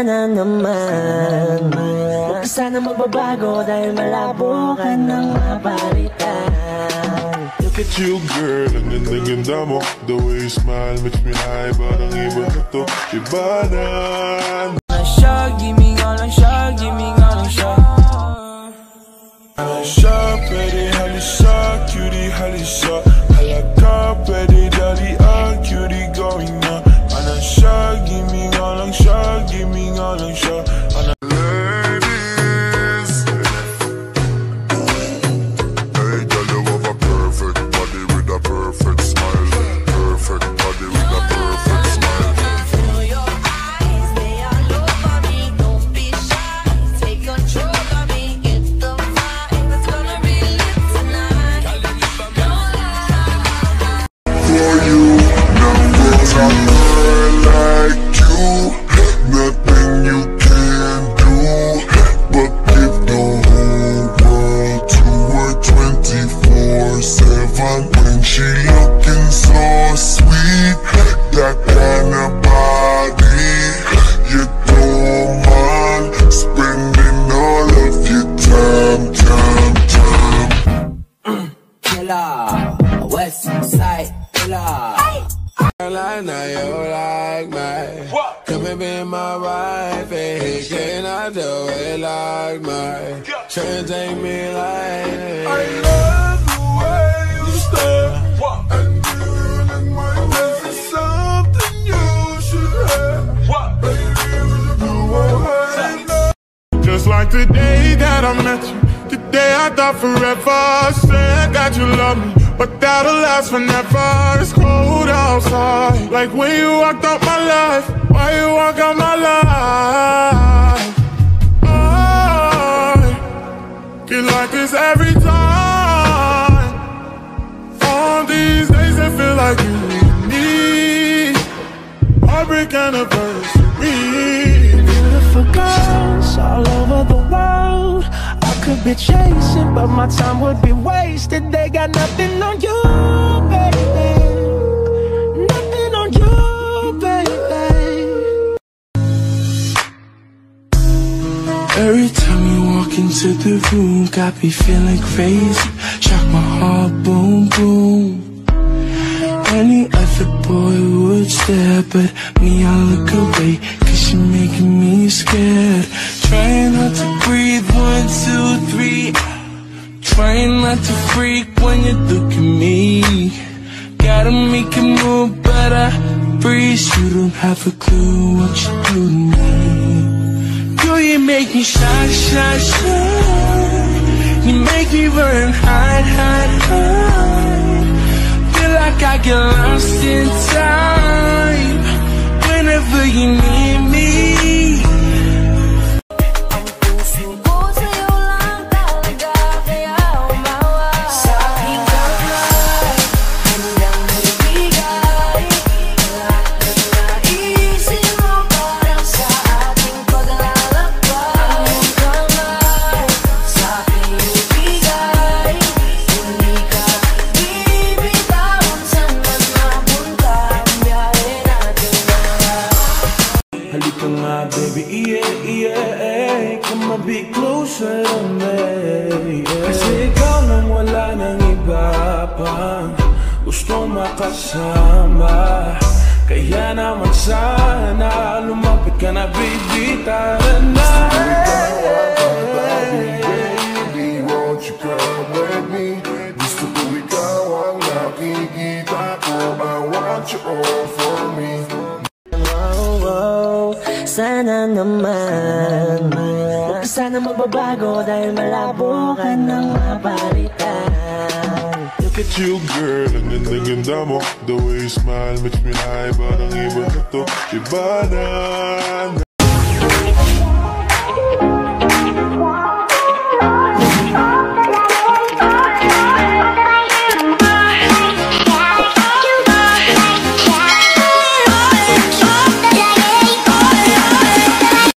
Sana naman. Huwag ka sana magbabago Dahil malabo ka ng mapalitan Look at you girl, ang ganda-ganda mo. The way you smile makes me high Parang iba na to, iba na. Siya, give me nga lang siya, give me nga lang siya. Halisa, pwede halisa, cutie halisa 24/7. When she looking so sweet, that kind of body, you don't mind spending all of your time, time, time. Killer, West Side Killer. Girl, I know you like me Come and be my wife And can I do it like me Try and take me like like the day that I met you. The day I thought forever. Said that you love me But that'll last forever. It's cold outside. Like when you walked out my life. Why you walk out my life? I get like this every time. On these days I feel like you need me. Heartbreak anniversary Beautiful girls all over the world. I could be chasing but my time would be wasted. They got nothing on you, baby. Nothing on you, baby. Every time you walk into the room, got me feeling crazy. Shock my heart, boom, boom. Any other boy would stare, but me, I look away, you're making me scared. Trying not to breathe, one, two, three. Trying not to freak when you look at me. Gotta make it move, but I freeze. You don't have a clue what you do to me. Girl, you make me shine, shine, shine. You make me run hide, hide, hide. Feel like I get lost in time. Whenever you need baby, yeah, yeah Come a bit closer to me yeah. Kasi ikaw nang wala nang iba pang Gusto makasama. Kaya naman sana Lumapit ka na baby, tara na. Baby, won't you come with me? Gusto ko ikaw ang nakikita ko. I want you all sana naman. Huwag sana magbabago Dahil malabo ka ng mapalitan Look at you girl, ang ganda-ganda mo. The way you smile makes me high Parang iba na to, iba na